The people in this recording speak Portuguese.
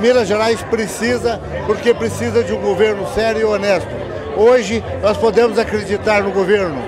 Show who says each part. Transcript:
Speaker 1: Minas Gerais precisa, porque precisa de um governo sério e honesto. Hoje nós podemos acreditar no governo,